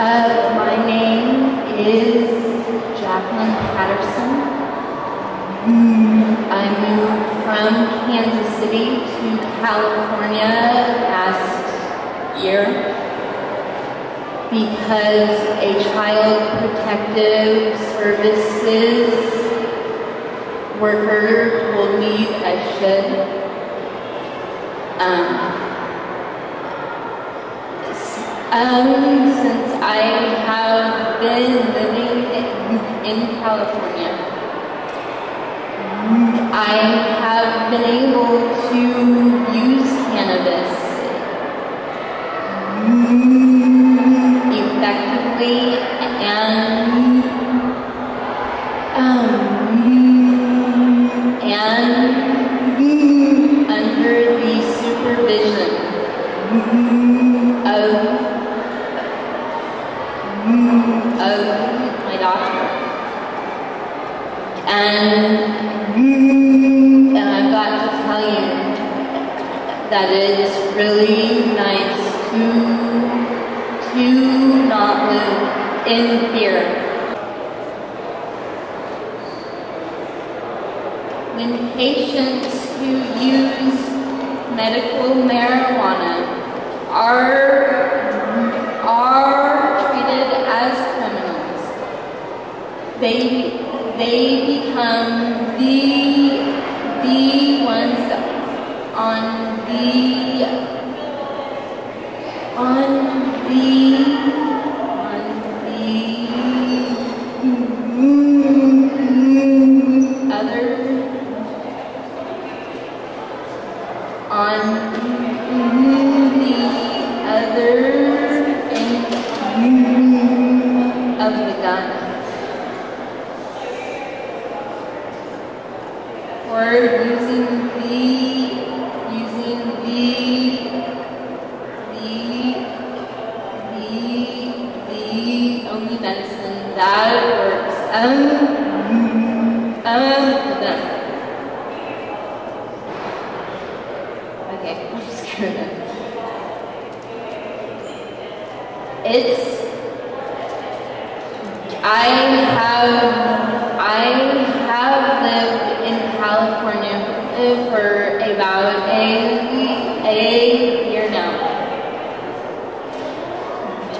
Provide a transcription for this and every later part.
Uh, my name is Jacqueline Patterson. I moved from Kansas City to California last year because a child protective services worker told me I should. Um, um, I have been living in, in California, I have been able to And, and I've got to tell you that it's really nice to, to not live in fear. When patients who use medical marijuana are, are treated as criminals, they become the, one on the ones on the, other on the, on the other on the other end of the gun. Or using the, using the, the, the, the only medicine that works. Um, um, them. Okay, I'm just gonna. It's. I have. I have lived in For about a, a year now.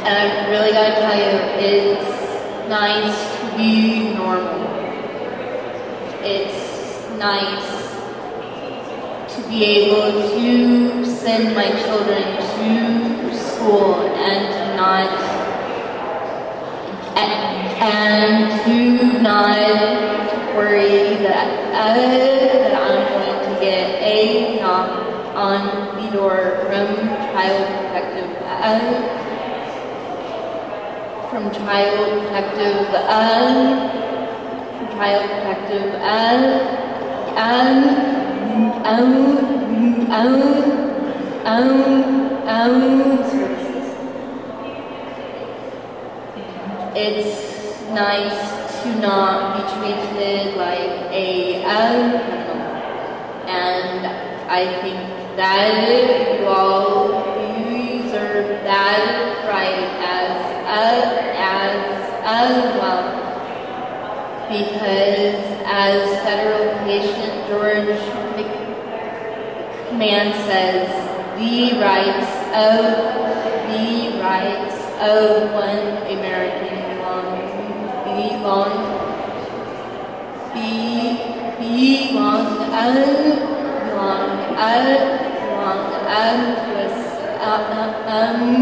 And I've really got to tell you, it's nice to be normal. It's nice to be able to send my children to school and to not and, to not worry that on the door from child protective uh, from child protective uh, from child protective uh, um um, um, um. It's nice to not be treated like a um. And I think that all deserve that right as, as, as well. Because as federal patient George McMahon says, the rights of the rights of one American belong belong be belong uh, belong uh, belong to us uh, uh, um